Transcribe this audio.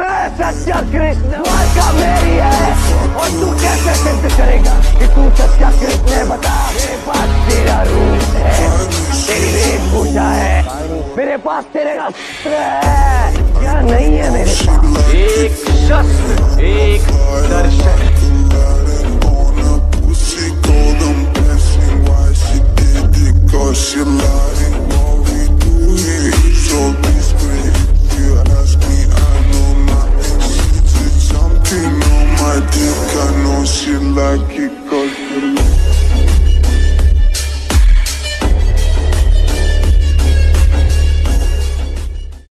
मैं सच्चा कृष्ण का मेरी है। और तू कैसे सिद्ध करेगा कि तू सच्चा कृष्ण है? बता। मेरे पास तेरा रूप है। तेरी वेशभूषा है। मेरे पास तेरे अस्त्र है। क्या नहीं है मेरे पास। एक शस्त्र एक दर्शन। Pussy cold, I'm you.